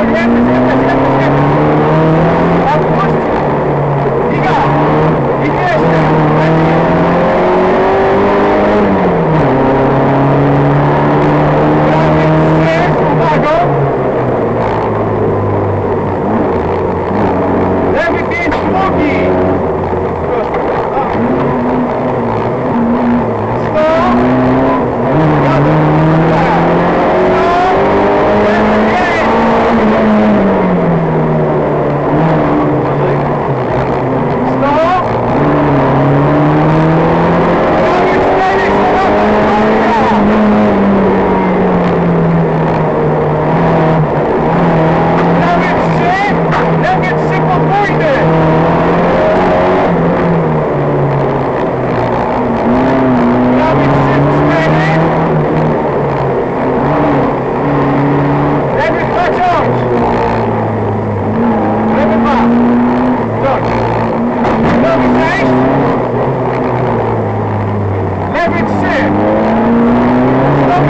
Yeah.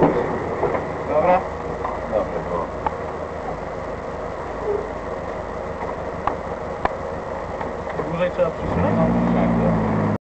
Dobra? Dobra, bo... Dłużej trzeba przytrzymać? No, tak, tak.